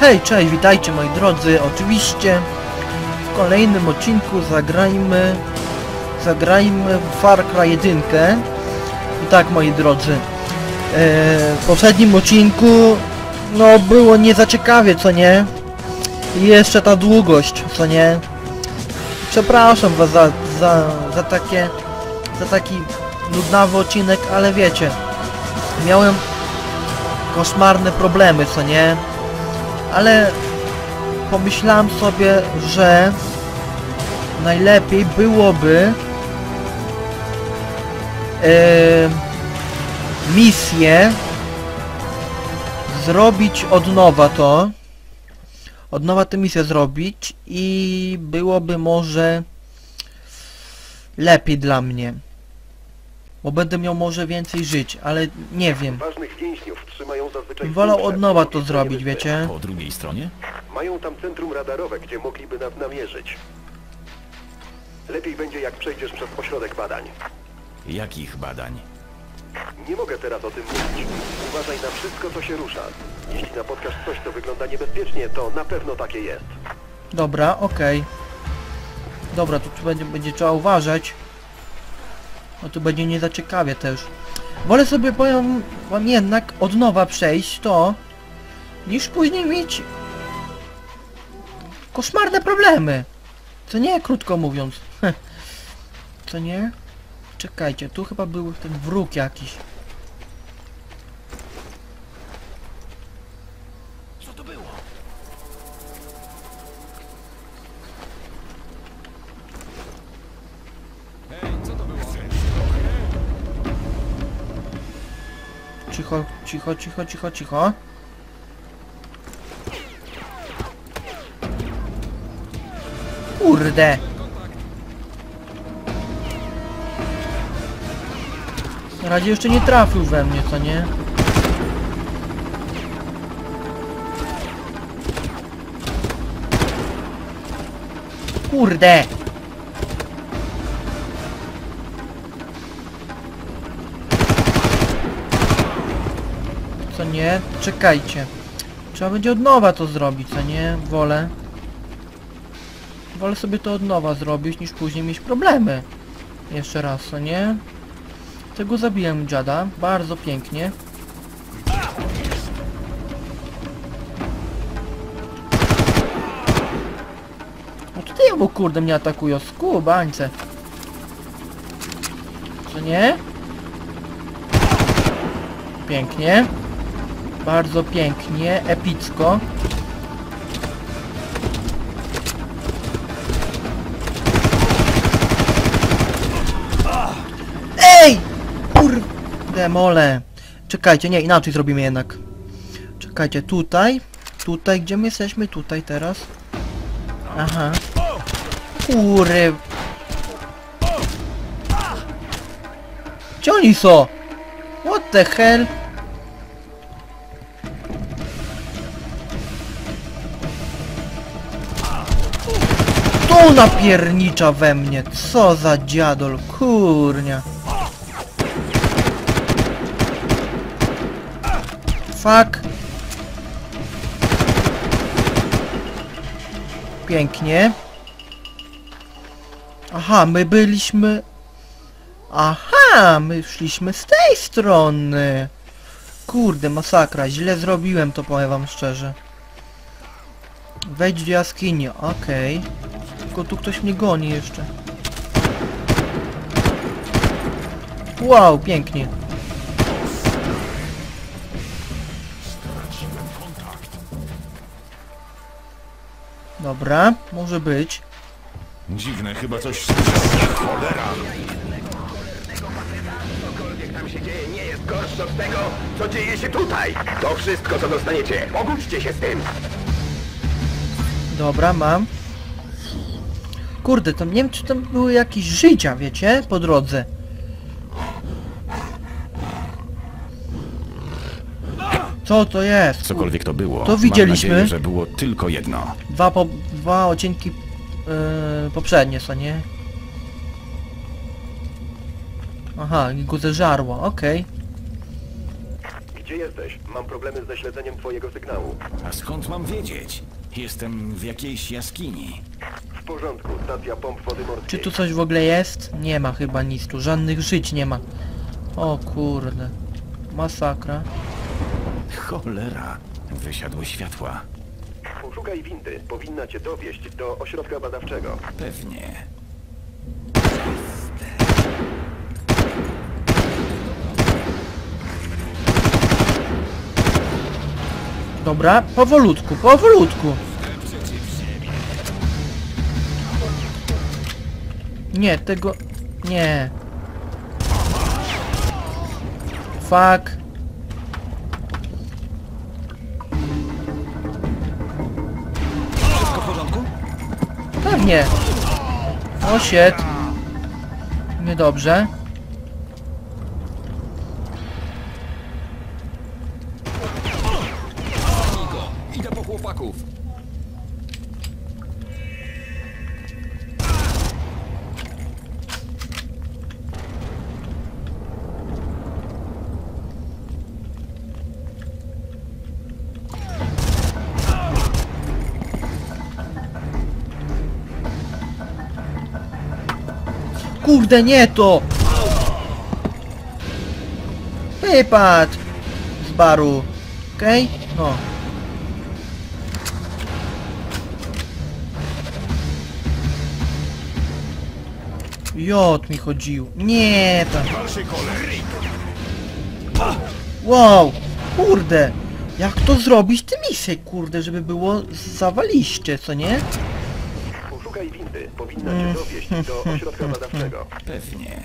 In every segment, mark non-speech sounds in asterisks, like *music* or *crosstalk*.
Hej, cześć, witajcie moi drodzy, oczywiście w kolejnym odcinku zagrajmy zagrajmy w Far Cry 1 i tak moi drodzy e, w poprzednim odcinku no było nie za ciekawie, co nie? I jeszcze ta długość, co nie? Przepraszam was za, za, za takie za taki nudnawy odcinek, ale wiecie miałem koszmarne problemy, co nie ale pomyślałem sobie, że najlepiej byłoby misję zrobić od nowa to od nowa tę misję zrobić i byłoby może lepiej dla mnie bo będę miał może więcej żyć, ale nie wiem. Ważnych więźniów trzymają zazwyczaj... wolał klucze, od nowa to zrobić, wiecie Po drugiej stronie? Mają tam centrum radarowe, gdzie mogliby nas namierzyć. Lepiej będzie, jak przejdziesz przez ośrodek badań. Jakich badań? Nie mogę teraz o tym mówić. Uważaj na wszystko, co się rusza. Jeśli napotkasz coś, co wygląda niebezpiecznie, to na pewno takie jest. Dobra, okej. Dobra, tu będzie, będzie trzeba uważać. No tu będzie nie za ciekawie też. Wolę sobie powiem wam jednak od nowa przejść to, niż później mieć koszmarne problemy. Co nie, krótko mówiąc. *laughs* Co nie? Czekajcie, tu chyba był ten wróg jakiś. Cicho, cicho, cicho, cicho, cicho. Kurde! Na jeszcze nie trafił we mnie, co nie? Kurde! Nie? Czekajcie. Trzeba będzie od nowa to zrobić, co nie? Wolę. Wolę sobie to od nowa zrobić, niż później mieć problemy. Jeszcze raz, co nie? Tego zabiłem dziada. Bardzo pięknie. No tutaj, bo kurde mnie atakują. Skubańce. Co nie? Pięknie. Bardzo pięknie, epicko. Ej! Kurde mole. Czekajcie, nie, inaczej zrobimy jednak. Czekajcie, tutaj. Tutaj, gdzie my jesteśmy? Tutaj teraz. Aha. Kury. Gdzie oni są? What the hell? Tu napiernicza we mnie, co za dziadol, kurnia. Fuck. Pięknie. Aha, my byliśmy... Aha, my szliśmy z tej strony. Kurde, masakra, źle zrobiłem to, powiem wam szczerze. Wejdź do jaskini, okej. Tylko tu ktoś mnie goni jeszcze. Wow, pięknie. Dobra, może być. Dziwne, chyba coś słyszałem. Cholera! Cokolwiek tam się dzieje nie jest gorsze od tego, co dzieje się tutaj. To wszystko, co dostaniecie. Ogódźcie się z tym. Dobra, mam. Kurde, tam nie wiem czy tam były jakieś życia, wiecie? Po drodze. Co to jest? Cokolwiek to było, To mam widzieliśmy. nadzieję, że było tylko jedno. Dwa, po, dwa odcinki yy, poprzednie, co nie? Aha, i go zeżarło, okej. Gdzie Gdzie jesteś? Mam problemy ze śledzeniem twojego sygnału. A skąd mam wiedzieć? Jestem w jakiejś jaskini. W porządku, stacja pomp wody morskiej. Czy tu coś w ogóle jest? Nie ma chyba nic tu, żadnych żyć nie ma. O kurde. Masakra. Cholera. Wysiadły światła. Poszukaj windy. Powinna cię dowieść do ośrodka badawczego. Pewnie. Dobra, powolutku, powolutku. Nie, tego... Nie. Fuck. Wszystko w porządku? Pewnie. O shit. Niedobrze. Kurde, nie to! Wypadł! Z baru. Okej? No. Jot mi chodził. Nie, tam. Wow! Kurde! Jak to zrobić tę misję, kurde, żeby było zawaliście, co nie? Windy. Powinna cię dowieść do *laughs* ośrodka badawczego. Pewnie.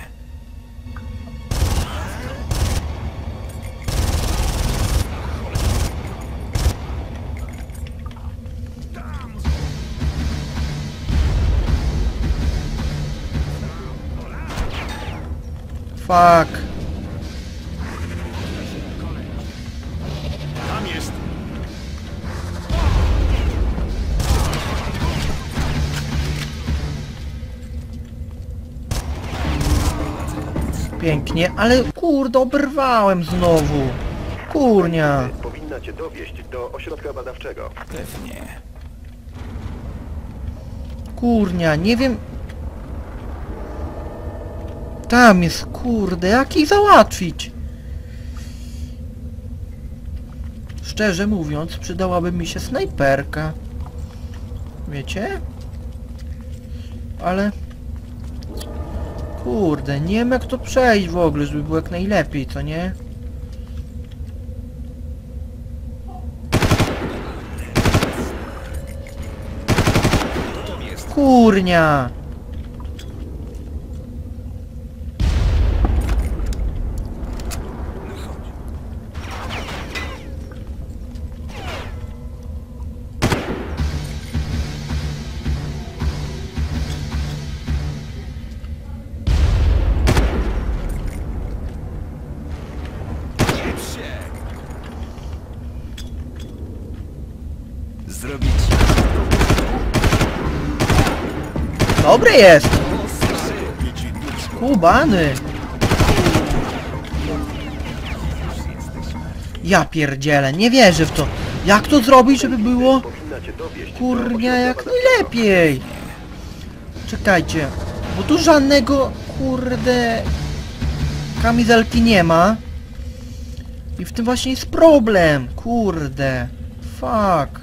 Fuck. Pięknie, ale kurde, oberwałem znowu. Kurnia. Powinna cię dowieść do ośrodka badawczego. Pewnie. Kurnia, nie wiem... Tam jest, kurde, jak ich załatwić? Szczerze mówiąc, przydałaby mi się snajperka. Wiecie? Ale... Kurde, nie wiem jak to przejść w ogóle, żeby było jak najlepiej, co nie? Kurnia! Dobry jest! Kubany! Ja pierdzielę, nie wierzę w to. Jak to zrobić, żeby było kurnia jak najlepiej? Czekajcie, bo tu żadnego kurde kamizelki nie ma. I w tym właśnie jest problem, kurde. Fuck.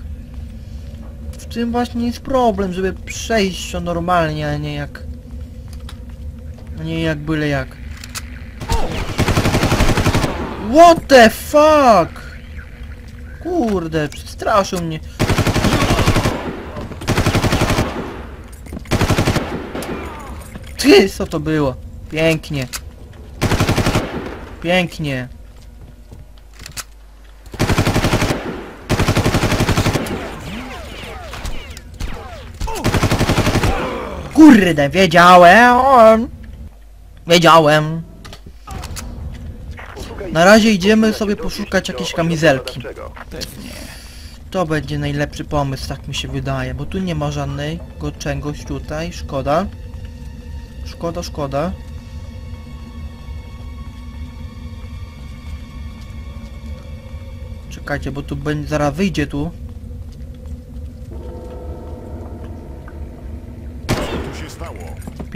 Tym właśnie jest problem, żeby przejść to normalnie, a nie jak... A nie jak byle jak. What the fuck? Kurde, przestraszył mnie. Ty, co to było? Pięknie. Pięknie. Kurde, wiedziałem. Wiedziałem. Na razie idziemy sobie poszukać jakiejś kamizelki. Pewnie. To będzie najlepszy pomysł, tak mi się wydaje, bo tu nie ma żadnego czegoś tutaj, szkoda. Szkoda, szkoda. Czekajcie, bo tu będzie, zaraz wyjdzie tu. Co tu się stało?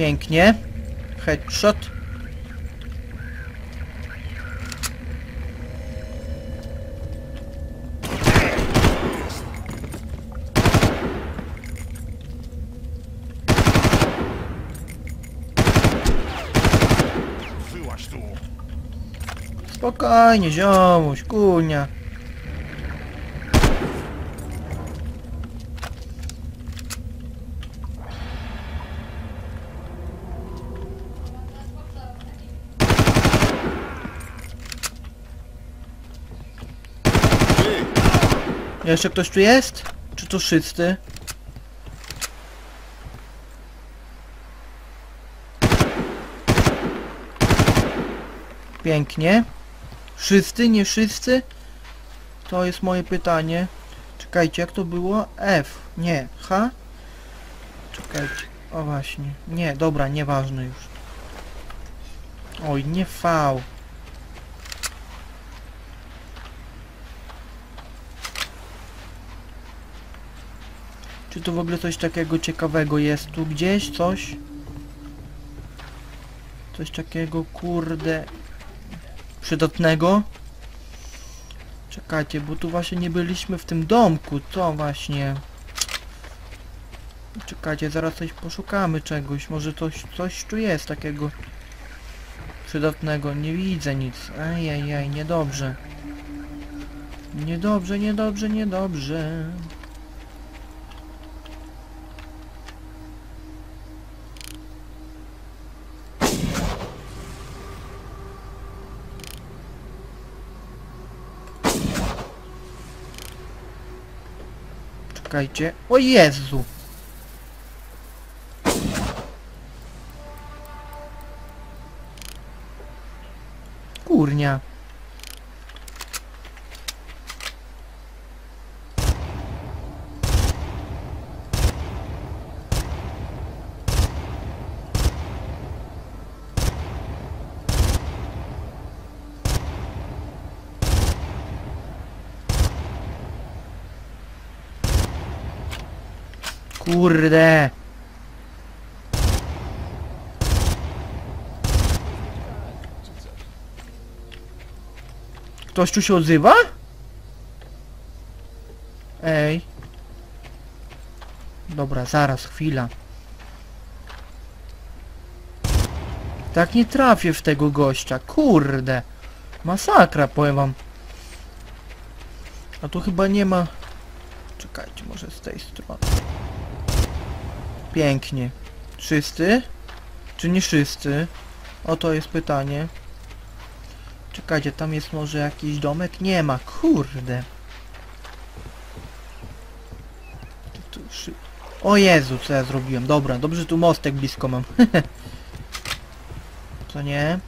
Pięknie. Headshot. Spokojnie, ziomuś, kunia. Ty! Jeszcze ktoś tu jest? Czy to wszyscy? Pięknie. Wszyscy, nie wszyscy? To jest moje pytanie. Czekajcie, jak to było? F. Nie. H? Czekajcie. O właśnie. Nie, dobra, nieważne już. Oj, nie V. Czy tu w ogóle coś takiego ciekawego jest tu gdzieś? Coś? Coś takiego, kurde... Przydatnego? Czekajcie, bo tu właśnie nie byliśmy w tym domku, to właśnie... Czekajcie, zaraz coś poszukamy czegoś, może coś, coś tu jest takiego... Przydatnego, nie widzę nic. Ajajaj, niedobrze. Niedobrze, niedobrze, niedobrze. Czekajcie. O Jezu! Kurde. Ktoś tu się odzywa? Ej. Dobra, zaraz, chwila. Tak nie trafię w tego gościa, kurde. Masakra, powiem wam. A tu chyba nie ma... Czekajcie, może z tej strony. Pięknie. Wszyscy? Czy nie wszyscy? Oto jest pytanie. Czekajcie, tam jest może jakiś domek? Nie ma, kurde. O Jezu, co ja zrobiłem? Dobra, dobrze, tu mostek blisko mam. *laughs* co nie?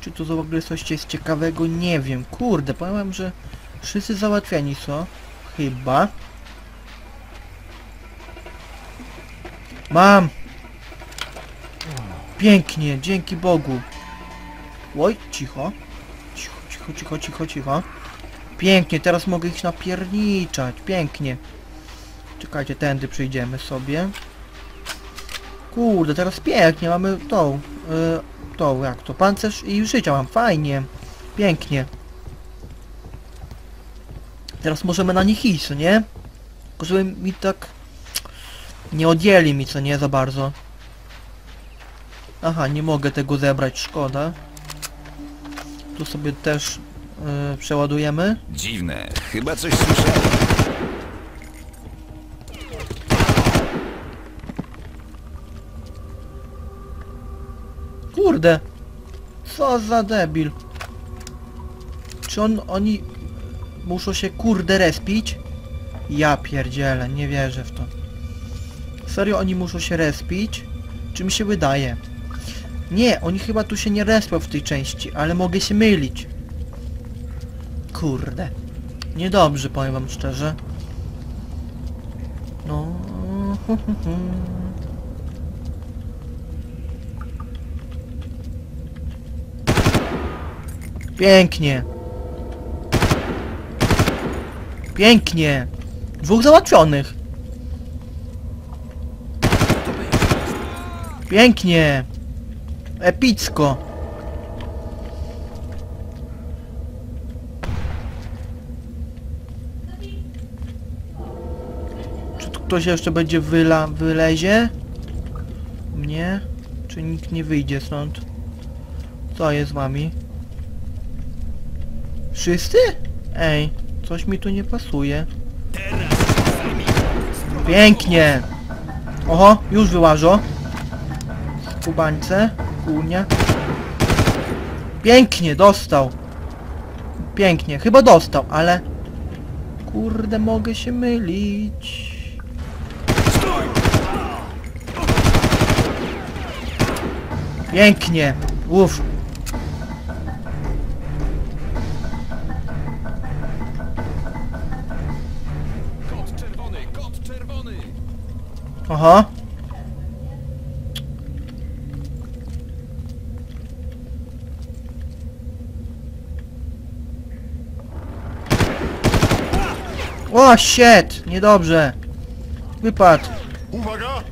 Czy tu w ogóle coś jest ciekawego? Nie wiem. Kurde, powiem że wszyscy załatwiani są. Chyba. Mam! Pięknie, dzięki Bogu. Oj, cicho. Cicho, cicho, cicho, cicho, cicho. Pięknie, teraz mogę ich napierniczać. Pięknie. Czekajcie, tędy przyjdziemy sobie. Kurde, teraz pięknie, mamy tą, y, tą, jak to, pancerz i życia mam, fajnie. Pięknie. Teraz możemy na nich iść, nie? Tylko żeby mi tak nie odjęli mi, co nie, za bardzo. Aha, nie mogę tego zebrać, szkoda. Tu sobie też yy, przeładujemy. Dziwne, chyba coś słyszałem. Kurde! Co za debil! Czy on, oni muszą się kurde respić? Ja pierdzielę, nie wierzę w to. Serio oni muszą się respić? Czy mi się wydaje? Nie, oni chyba tu się nie respią w tej części, ale mogę się mylić. Kurde. Niedobrze, powiem wam szczerze. No... *laughs* Pięknie. Pięknie. Dwóch załatwionych. Pięknie. Epicko. Czy tu ktoś jeszcze będzie wyla, wylezie? Mnie? Czy nikt nie wyjdzie stąd? Co jest z wami? Wszyscy? Ej, coś mi tu nie pasuje. Pięknie! Oho, już wyłażą. Kubańce, kurnia. Pięknie, dostał. Pięknie, chyba dostał, ale... Kurde, mogę się mylić. Pięknie. Uff. Aha. O, shit! Niedobrze. Wypadł. Uwaga!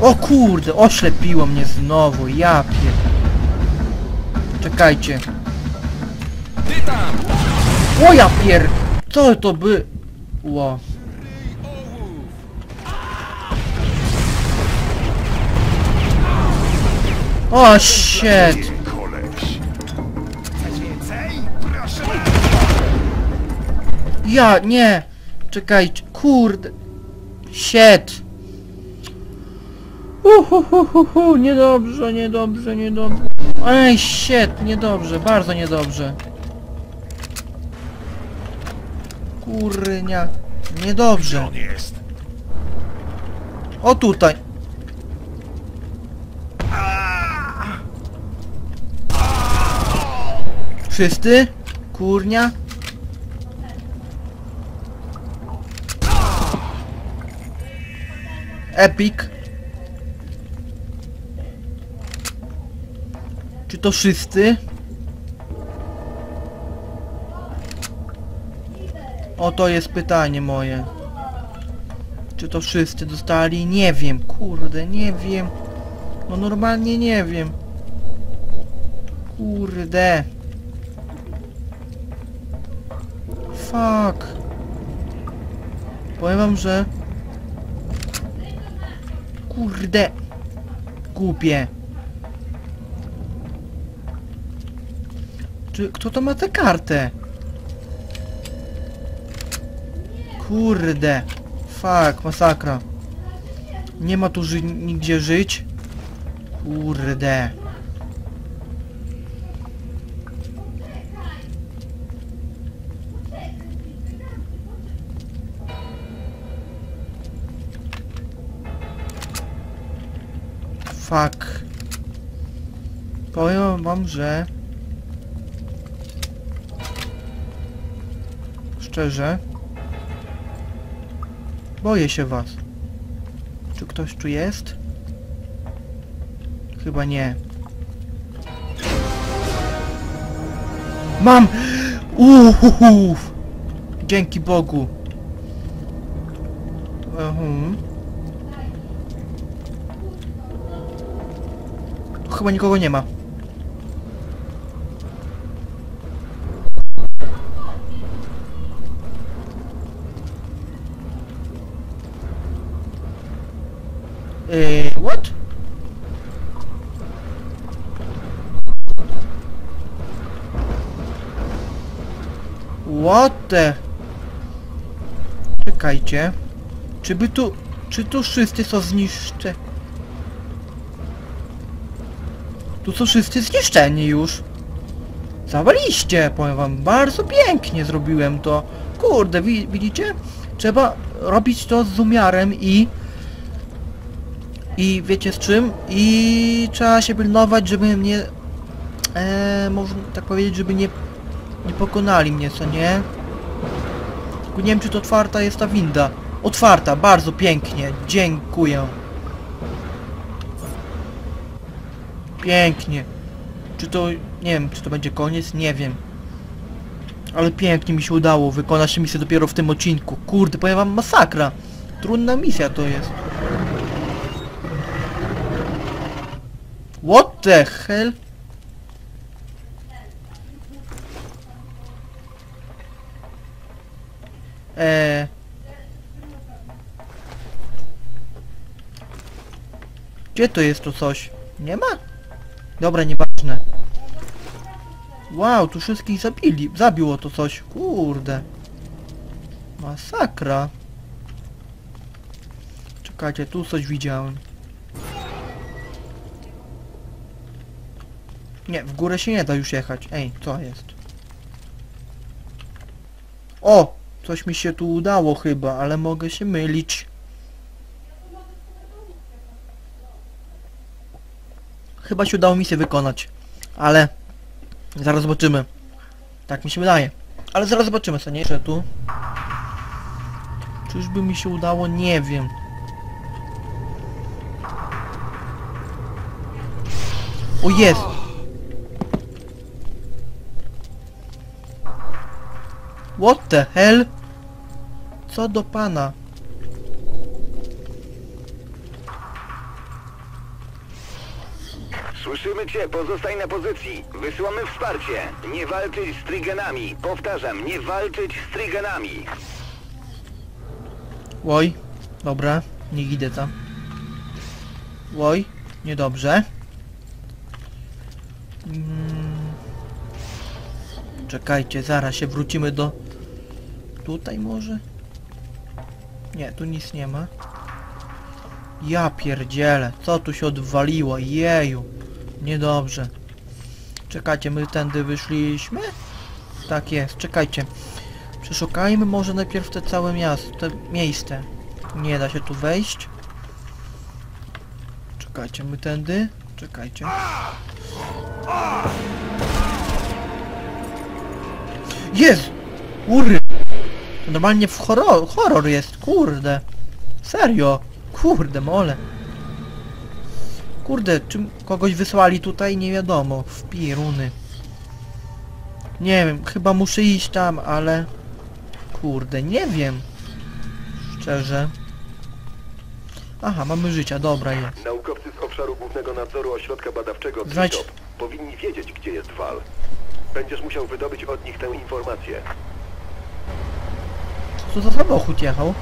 O kurde, oślepiło mnie znowu, ja pier... Czekajcie. Ty tam! O ja pier... Co to by... Ło. O shit! Ja, nie! Czekajcie, kurde. Shit! Uhuhuhuhu, niedobrze, niedobrze, niedobrze. Ej, shit, niedobrze, bardzo niedobrze. Kurnia, niedobrze. O tutaj. Wszyscy? Kurnia? Epic. Czy to wszyscy? O to jest pytanie moje. Czy to wszyscy dostali? Nie wiem, kurde, nie wiem. No normalnie nie wiem. Kurde. Fuck. Powiem wam, że... Kurde. Głupie. Czy kto to ma tę kartę? Kurde. Fuck, masakra. Nie ma tu ży nigdzie żyć. Kurde. Fuck. Powiem wam, że... Szczerze... Boję się was. Czy ktoś tu jest? Chyba nie. Mam! Uhuhu! Dzięki Bogu. Mhm. Chyba nikogo nie ma. Eee, what? What the... Czekajcie. Czy by tu... Czy tu wszyscy są zniszcze... Tu są wszyscy zniszczeni już. Zawaliście, powiem wam. Bardzo pięknie zrobiłem to. Kurde, wi widzicie? Trzeba robić to z umiarem i... I wiecie z czym? I trzeba się pilnować, żeby mnie... E, można tak powiedzieć, żeby nie... Nie pokonali mnie, co nie? Tylko nie wiem, czy to otwarta jest ta winda. Otwarta, bardzo pięknie. Dziękuję. Pięknie. Czy to... Nie wiem, czy to będzie koniec? Nie wiem. Ale pięknie mi się udało wykonać misję dopiero w tym odcinku. Kurde, powiem wam masakra. Trudna misja to jest. What the hell? Eee... Gdzie to jest to coś? Nie ma? Dobra, nieważne. Wow, tu wszystkich zabili. Zabiło to coś. Kurde. Masakra. Czekajcie, tu coś widziałem. Nie, w górę się nie da już jechać. Ej, co jest? O! Coś mi się tu udało chyba, ale mogę się mylić. Chyba się udało misję wykonać. Ale... Zaraz zobaczymy. Tak mi się wydaje. Ale zaraz zobaczymy, co nie? Tu. Czyżby mi się udało? Nie wiem. O jest! What the hell? Co do pana? Słyszymy cię, pozostań na pozycji. Wysyłamy wsparcie. Nie walczyć z trigenami. Powtarzam, nie walczyć z trigenami. Oj, dobra, nie idę tam. Oj, niedobrze. Mm. Czekajcie, zaraz się wrócimy do... Tutaj może? Nie, tu nic nie ma. Ja pierdzielę, co tu się odwaliło, jeju. Niedobrze. Czekajcie, my tędy wyszliśmy? Tak jest, czekajcie. Przeszukajmy może najpierw te całe miasto, te miejsce. Nie da się tu wejść. Czekajcie, my tędy. Czekajcie. Jest! Ury! Normalnie w horror, horror jest, kurde. Serio. Kurde, mole. Kurde, czym kogoś wysłali tutaj, nie wiadomo. W piruny. Nie wiem, chyba muszę iść tam, ale... Kurde, nie wiem. Szczerze. Aha, mamy życia, dobra jest. Naukowcy z obszaru Głównego Nadzoru Ośrodka Badawczego Znajdź- powinni wiedzieć, gdzie jest Wal. Będziesz musiał wydobyć od nich tę informację. Co za samochód jechał?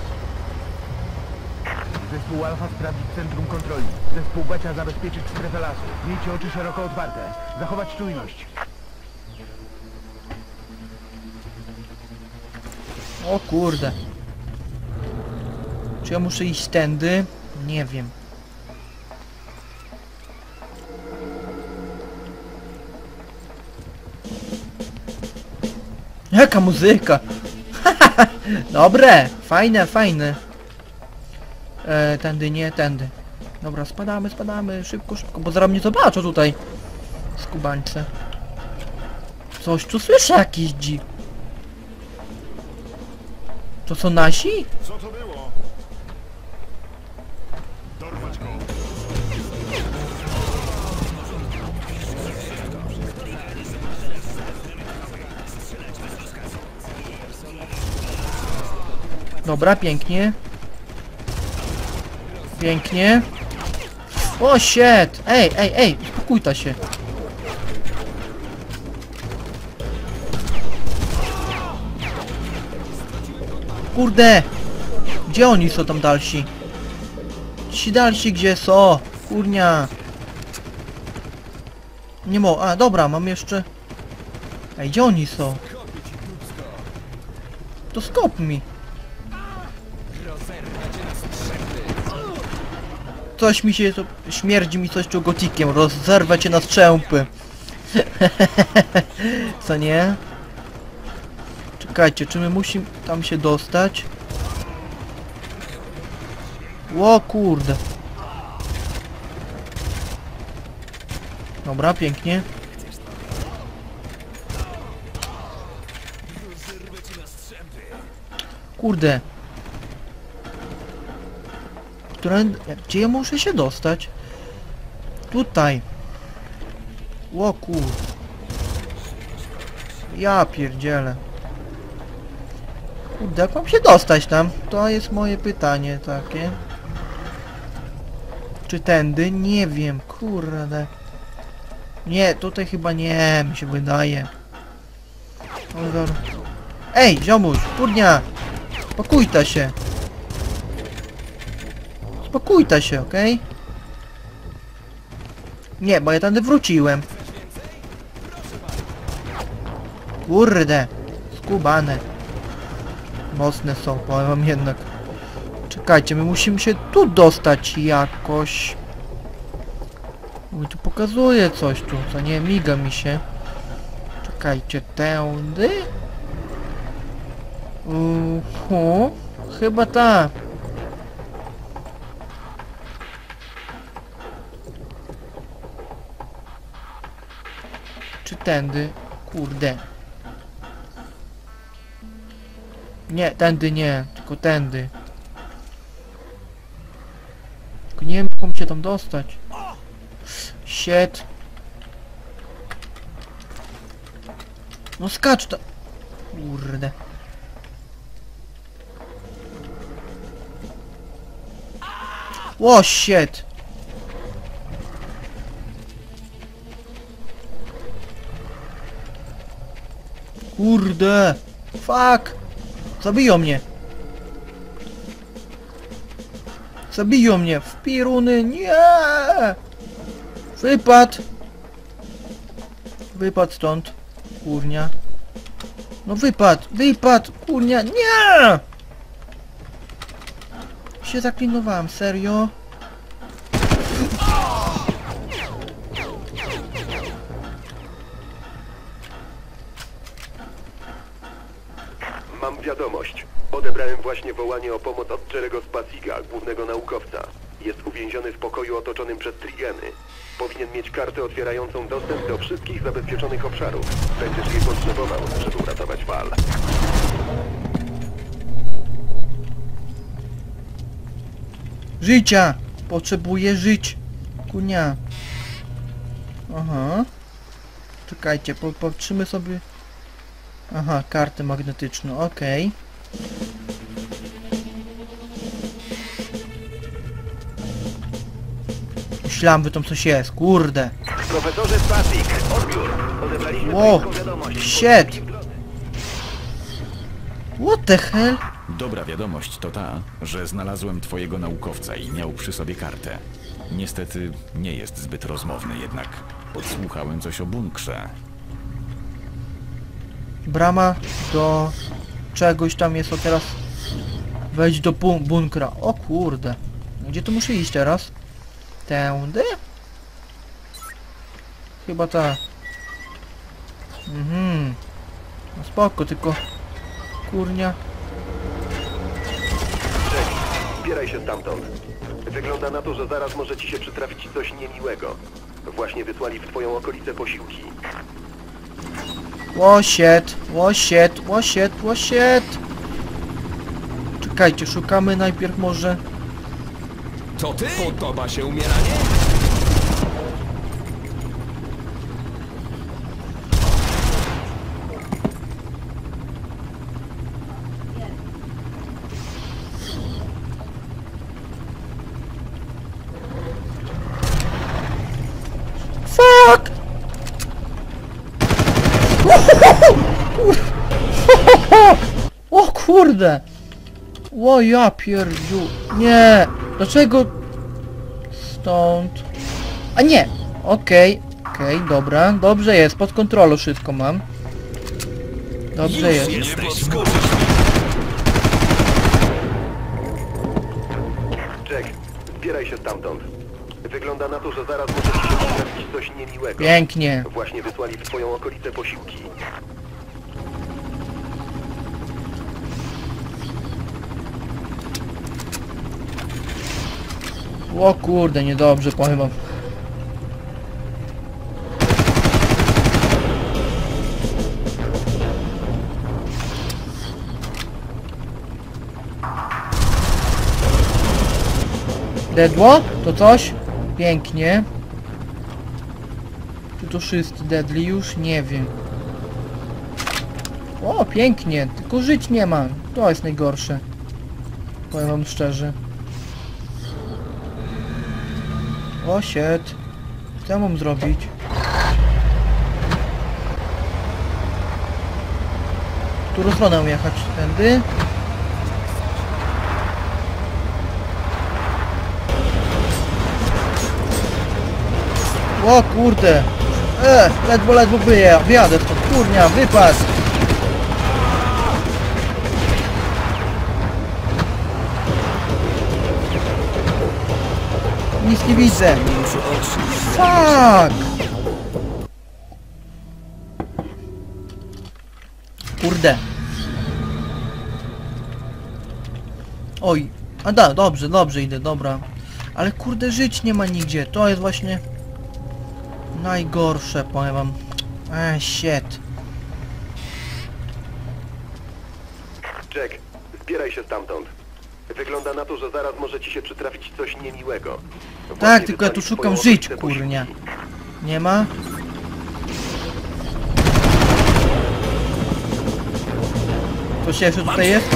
Zespół Alfa sprawdzić centrum kontroli. Zespół Becia zabezpieczyć strefę lasu. Miejcie oczy szeroko otwarte. Zachować czujność. O kurde. Czy ja muszę iść tędy? Nie wiem. Jaka muzyka! *laughs* Dobre! Fajne, fajne. E, tędy, nie, tędy. Dobra, spadamy, spadamy, szybko, szybko, bo zaraz mnie zobaczą tutaj. Skubańce. Coś tu słyszę jakiś dzik. To są nasi? Co to było? Dorwać go. Dobra, pięknie. Pięknie. O shit! Ej, ej, ej, uspokój ta się. Kurde! Gdzie oni są tam dalsi? Ci dalsi gdzie są? Kurnia! Nie mo... A, dobra, mam jeszcze... Ej, gdzie oni są? To skop mi. Coś mi się... Śmierdzi mi coś tu gotikiem. Rozerwę cię na strzępy. *laughs* Co nie? Czekajcie, czy my musimy tam się dostać? Ło kurde. Dobra, pięknie. Kurde. Którędy... Gdzie ja muszę się dostać? Tutaj. Ło kur... Ja pierdzielę. Kurde, jak mam się dostać tam? To jest moje pytanie takie. Czy tędy? Nie wiem, kurde. Nie, tutaj chyba nie, mi się wydaje. Ej, ziomuś, turnia! Spokójta się. Spokójta się, okej? Nie, bo ja tędy wróciłem. Kurde. Skubane. Mocne są, powiem wam jednak. Czekajcie, my musimy się tu dostać jakoś. Mi tu pokazuje coś tu, co nie miga mi się. Czekajcie, tędy? Uhu, chyba tak. Tędy? Kurde. Nie, tędy nie, tylko tędy. Tylko nie wiem, jak się tam dostać. Shit. No skacz to. Kurde. O shit. Kurde. Fuck. Zabiją mnie. Zabiją mnie. W piruny. Nie. Wypad. Wypad stąd. Kurnia. No wypad. Wypad. Kurnia. Nie. Się zaklinowałem. Serio? Wołanie o pomoc od Jerego Spasiga, głównego naukowca. Jest uwięziony w pokoju otoczonym przez trigeny. Powinien mieć kartę otwierającą dostęp do wszystkich zabezpieczonych obszarów. Będziesz jej potrzebował, żeby uratować Val. Życia! Potrzebuję żyć! Kunia. Aha. Czekajcie, po, patrzymy sobie... Aha, kartę magnetyczną, okej. Myślałem, że tam coś jest, kurde. Profesorze Spasik, odbiór. Odebraliśmy Wow, pańską wiadomość. shit. What the hell? Dobra wiadomość to ta, że znalazłem twojego naukowca i miał przy sobie kartę. Niestety nie jest zbyt rozmowny jednak. Podsłuchałem coś o bunkrze. Brama do czegoś tam jest, o teraz wejdź do bun bunkra. O kurde. Gdzie tu muszę iść teraz? Tędy? Chyba tak. Mhm. No spoko, tylko kurnia. Jerry, zbieraj się stamtąd. Wygląda na to, że zaraz może ci się przytrafić coś niemiłego. Właśnie wysłali w twoją okolicę posiłki. Łosiet, łosiet, łosiet, łosiet. Czekajcie, szukamy najpierw może... To ty? Podoba się umieranie? O kurde! O ja pierdziu... Nie! Dlaczego... Stąd... A nie! Okej, okej, dobra. Dobrze jest, pod kontrolą wszystko mam. Dobrze jest. Jack, zbieraj się stamtąd. Wygląda na to, że zaraz może się coś niemiłego. Pięknie. Właśnie wysłali w twoją okolicę posiłki. O kurde, niedobrze, powiem. Dedło? To coś? Pięknie. Czy to wszyscy deadly już? Nie wiem. O, pięknie, tylko żyć nie ma. To jest najgorsze. Powiem wam szczerze. O, shit. Co ja mam zrobić? W którą stronę jechać? Tędy? O kurde! E, ledwo, ledwo wyje, wjadę w to, kurnia, wypad! Nic nie widzę! Fuck! Kurde. Oj, a da, dobrze, dobrze idę, dobra. Ale kurde, żyć nie ma nigdzie, to jest właśnie... Najgorsze, powiem wam. Eh, shit. Jack, zbieraj się stamtąd. Wygląda na to, że zaraz może ci się przytrafić coś niemiłego. Tak, tylko ja tu szukam żyć, kurnia. Nie ma? Coś jeszcze tutaj jest?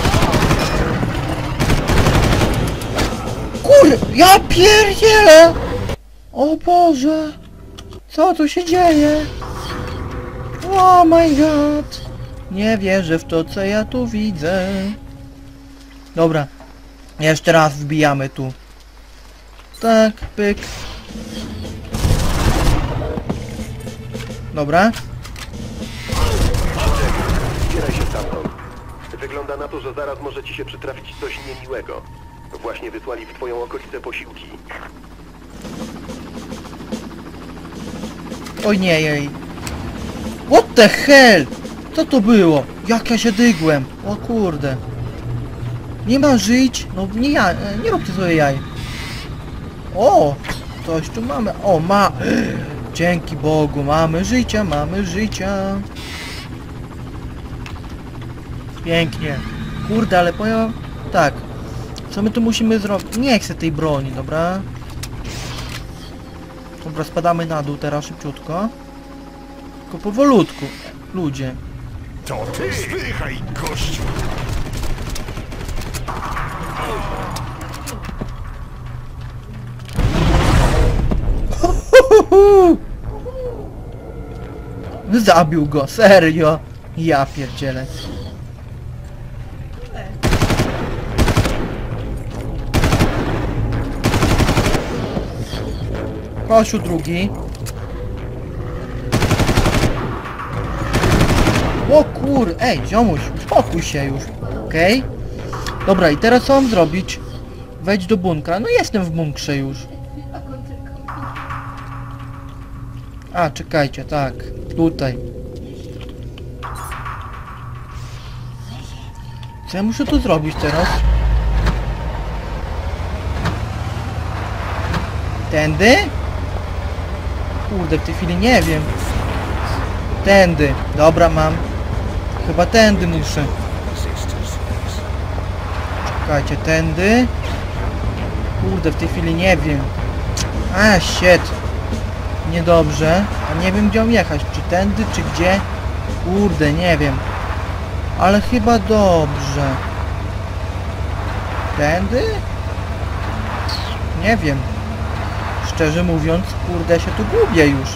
Kur... Ja pierdzielę! O Boże! Co tu się dzieje? Oh my god! Nie wierzę w to, co ja tu widzę. Dobra. Jeszcze raz wbijamy tu. Tak, pyk. Dobra. Zbieraj się stamtąd. Wygląda na to, że zaraz może ci się przytrafić coś niemiłego. Właśnie wysłali w twoją okolicę posiłki. Oj nie jej. What the hell? Co to było? Jak ja się dygłem? O kurde. Nie ma żyć? No nie ja, e, nie róbcie sobie jaj. O! Coś tu mamy. O, ma... *gasps* Dzięki Bogu, mamy życia, mamy życia. Pięknie. Kurde, ale powiem Tak. Co my tu musimy zrobić? Nie chcę tej broni, dobra? Dobra, spadamy na dół teraz szybciutko. Tylko powolutku. Ludzie. To ty! Zdychaj, gościu! Zabił go, serio. Ja pierdzielę. Kosiu drugi. O kur... Ej, ziomuś, uspokój się już. Okej? Dobra, i teraz co mam zrobić? Wejdź do bunkra. No jestem w bunkrze już. A, czekajcie, tak. Tutaj. Co ja muszę tu zrobić teraz? Tędy? Kurde, w tej chwili nie wiem. Tędy. Dobra, mam. Chyba tędy muszę. Czekajcie, tędy. Kurde, w tej chwili nie wiem. A, shit. Niedobrze. A nie wiem gdzie mam jechać. Czy tędy, czy gdzie? Kurde, nie wiem. Ale chyba dobrze. Tędy? Nie wiem. Szczerze mówiąc, kurde, się tu gubię już.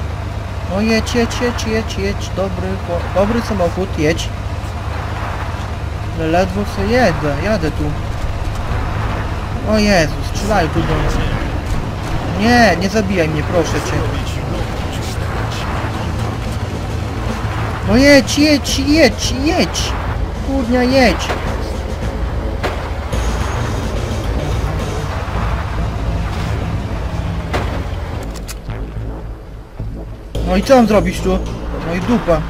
No jedź, jedź, jedź, jedź, jedź. Dobry, dobry samochód, jedź. Ale ledwo co jedę, jadę tu. O Jezu, strzelaj tu do mnie. Nie, nie zabijaj mnie, proszę cię. No jedź, jedź, jedź, jedź. Kurnia, jedź. No i co mam zrobić tu? No i dupa.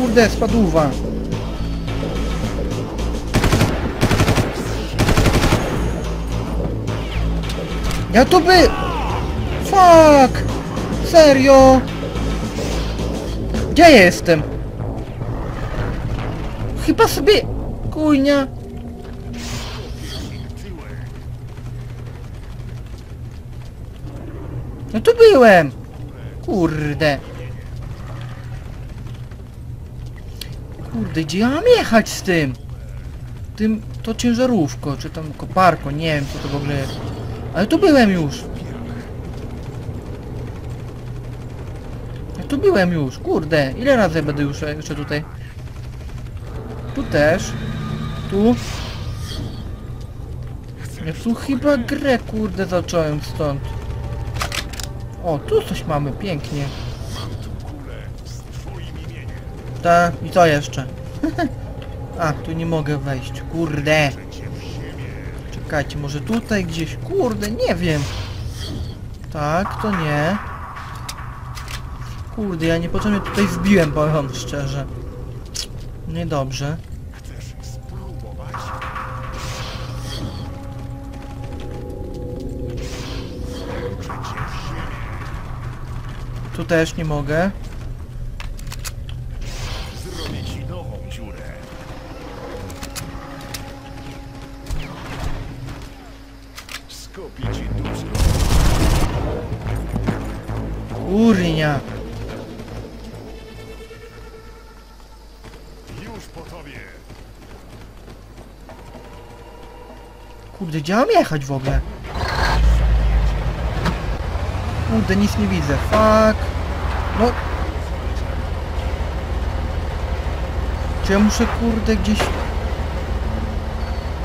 Kurde, spadówa. Ja tu by... Fuck! Serio? Gdzie jestem? Chyba sobie... Kujnia... No tu byłem! Kurde. Kurde, gdzie ja mam jechać z tym? Tym, to ciężarówko, czy tam koparko, nie wiem co to w ogóle jest. Ale tu byłem już. Ja tu byłem już, kurde. Ile razy będę już jeszcze tutaj? Tu też. Tu. Ja tu chyba grę, kurde, zacząłem stąd. O, tu coś mamy, pięknie. Ta, i co jeszcze? *laughs* A, tu nie mogę wejść, kurde. Czekajcie, może tutaj gdzieś, kurde, nie wiem. Tak, to nie. Kurde, ja niepotrzebnie tutaj wbiłem, powiem szczerze. Niedobrze. Tu też nie mogę. Kurde, gdzie mam jechać w ogóle? Kurde, nic nie widzę. Fuck. No. Czy ja muszę, kurde, gdzieś...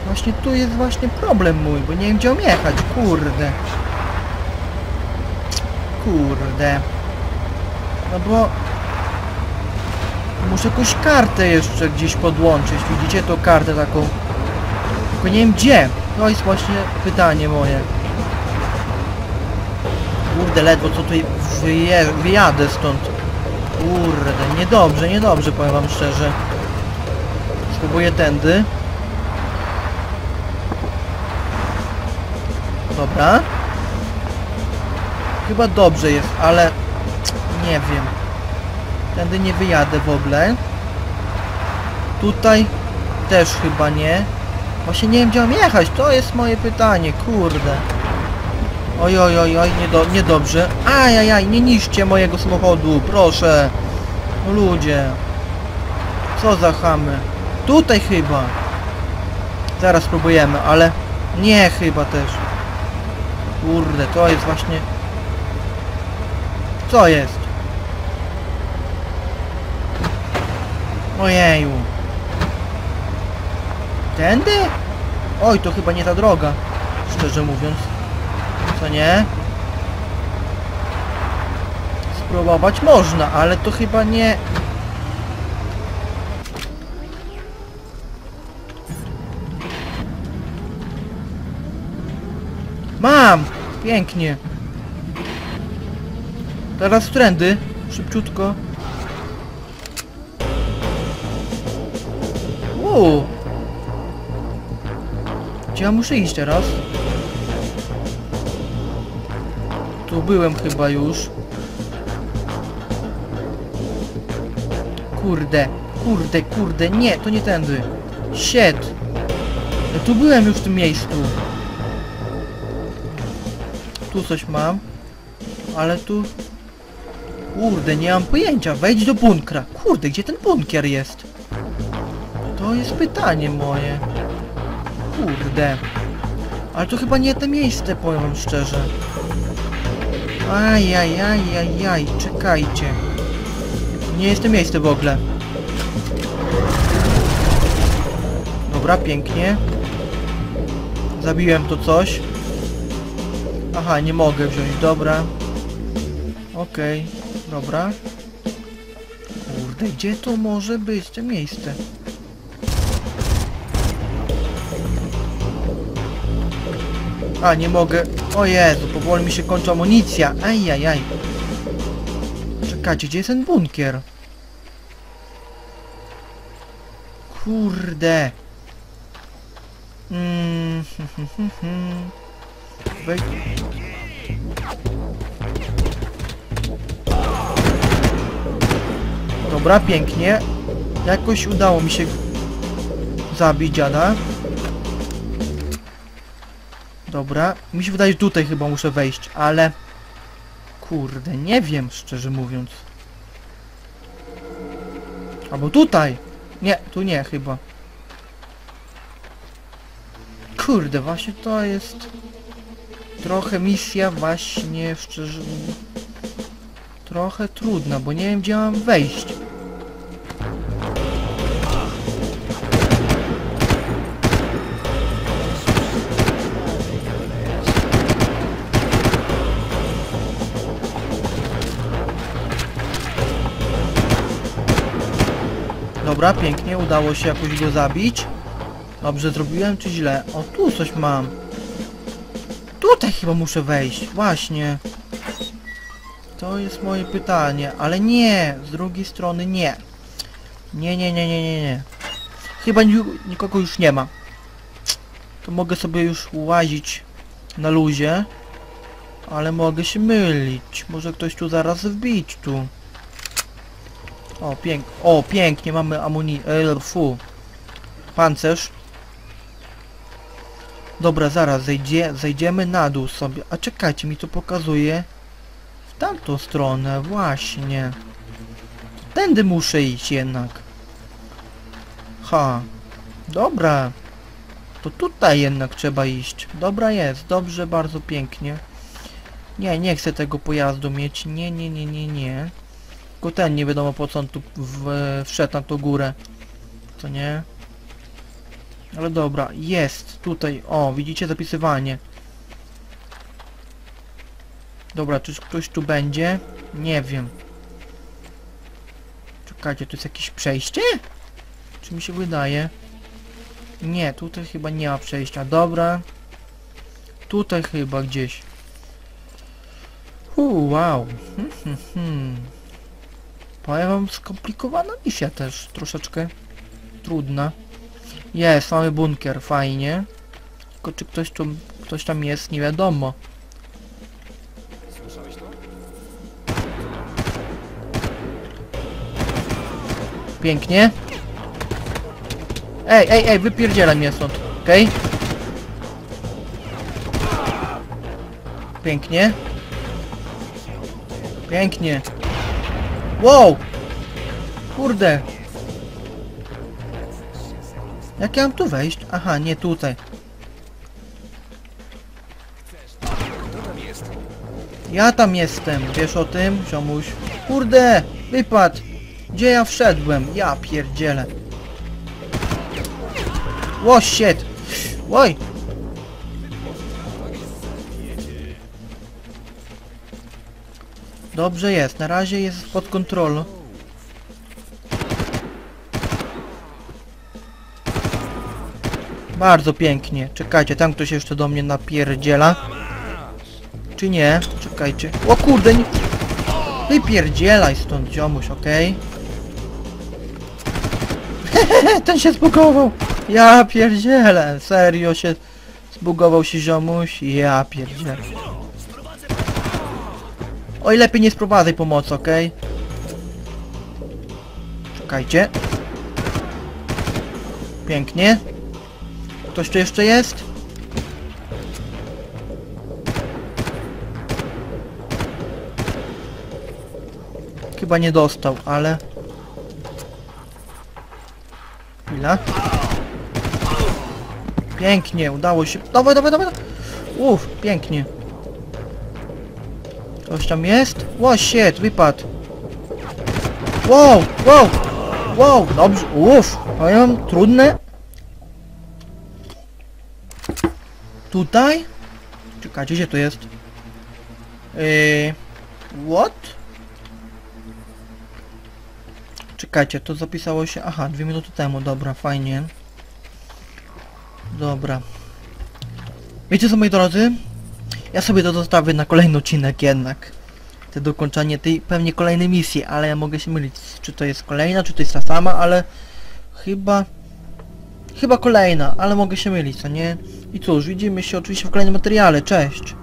Właśnie tu jest właśnie problem mój, bo nie wiem gdzie mam jechać, kurde. Kurde. No bo... Muszę jakąś kartę jeszcze gdzieś podłączyć, widzicie tą kartę taką. Tylko nie wiem gdzie. To jest właśnie pytanie moje. Kurde, ledwo co tutaj wyje, wyjadę stąd. Kurde, niedobrze, niedobrze, powiem wam szczerze. Spróbuję tędy. Dobra. Chyba dobrze jest, ale nie wiem. Tędy nie wyjadę w ogóle. Tutaj też chyba nie. Właśnie nie wiem gdzie mam jechać, to jest moje pytanie, kurde. Oj, oj, oj, oj, niedo, niedobrze. Ajajaj, nie niszcie mojego samochodu, proszę. No ludzie. Co za chamy. Tutaj chyba. Zaraz spróbujemy, ale nie chyba też. Kurde, to jest właśnie... Co jest? Ojeju. Tędy? Oj, to chyba nie ta droga. Szczerze mówiąc. Co nie? Spróbować można, ale to chyba nie... Mam! Pięknie. Teraz trendy. Szybciutko. Uuu. Gdzie ja muszę iść teraz? Tu byłem chyba już. Kurde, kurde, kurde, nie, to nie tędy. Shit. Ja tu byłem już w tym miejscu. Tu coś mam. Ale tu... Kurde, nie mam pojęcia. Wejdź do bunkra. Kurde, gdzie ten bunkier jest? To jest pytanie moje. Kurde. Ale to chyba nie to miejsce, powiem szczerze. Ajajajajaj, czekajcie. Nie jest to miejsce w ogóle. Dobra, pięknie. Zabiłem to coś. Aha, nie mogę wziąć, dobra. Okej, dobra. Kurde, gdzie to może być, to miejsce? A, nie mogę. O Jezu, powoli mi się kończy amunicja. Ajajaj. Czekajcie, gdzie jest ten bunkier? Kurde. Mm, hm, hm, hm. Dobra, pięknie. Jakoś udało mi się zabić dziada. Dobra, mi się wydaje, że tutaj chyba muszę wejść, ale... Kurde, nie wiem, szczerze mówiąc. Albo tutaj! Nie, tu nie chyba. Kurde, właśnie to jest trochę misja właśnie szczerze trochę trudna, bo nie wiem gdzie mam wejść. Dobra, pięknie, udało się jakoś go zabić. Dobrze zrobiłem, czy źle? O, tu coś mam. Tutaj chyba muszę wejść, właśnie. To jest moje pytanie, ale nie, z drugiej strony nie. Nie, nie, nie, nie, nie, nie. Chyba ni nikogo już nie ma. To mogę sobie już łazić na luzie. Ale mogę się mylić. Może ktoś tu zaraz wbić tu. O, pięk o pięknie, mamy amuni... E, fu. Pancerz. Dobra, zaraz, zejdzie, zejdziemy na dół sobie. A czekajcie, mi to pokazuje w tamtą stronę, właśnie. Tędy muszę iść jednak. Ha. Dobra. To tutaj jednak trzeba iść. Dobra jest, dobrze, bardzo pięknie. Nie, nie chcę tego pojazdu mieć. Nie, nie, nie, nie, nie. Tylko ten nie wiadomo po co on tu w, wszedł na tą górę. To nie? Ale dobra, jest tutaj. O, widzicie zapisywanie. Dobra, czy ktoś tu będzie? Nie wiem. Czekajcie, tu jest jakieś przejście? Czy mi się wydaje? Nie, tutaj chyba nie ma przejścia. Dobra. Tutaj chyba gdzieś. Uu, wow. Hmm, hmm, hmm. Powiem wam, skomplikowana misja też. Troszeczkę trudna. Jest, mamy bunkier, fajnie. Tylko czy ktoś tu, ktoś tam jest, nie wiadomo. Pięknie. Ej, ej, ej, wypierdzielaj mnie stąd, okej? Pięknie. Pięknie. Wow! Kurde. Jak ja mam tu wejść? Aha, nie tutaj. Ja tam jestem, wiesz o tym, ziomuś? Kurde, wypadł. Gdzie ja wszedłem? Ja pierdzielę. Ło, shit. Oj. Dobrze jest, na razie jest pod kontrolą. Bardzo pięknie. Czekajcie, tam ktoś jeszcze do mnie napierdziela. Czy nie? Czekajcie. O kurde, nie... Wypierdzielaj stąd, ziomuś, okej? Hehehe, *laughs* ten się zbugował! Ja pierdzielę, serio się... Zbugował się ziomuś? Ja pierdzielę. Oj, lepiej nie sprowadzaj pomocy, okej? Czekajcie. Pięknie. Ktoś tu jeszcze jest? Chyba nie dostał, ale... Chwila. Pięknie, udało się. Dawaj, dawaj, dawaj. Uff, pięknie. Ktoś tam jest? Ło, shit, wypadł. Wow, wow, wow, dobrze, uff, powiem, trudne. Tutaj? Czekajcie, gdzie to jest? Yy, what? Czekajcie, to zapisało się... Aha, dwie minuty temu, dobra, fajnie. Dobra. Wiecie co, moi drodzy? Ja sobie to zostawię na kolejny odcinek jednak. Te dokończenie tej pewnie kolejnej misji, ale ja mogę się mylić, czy to jest kolejna, czy to jest ta sama, ale chyba... Chyba kolejna, ale mogę się mylić, co nie? I cóż, widzimy się oczywiście w kolejnym materiale, cześć!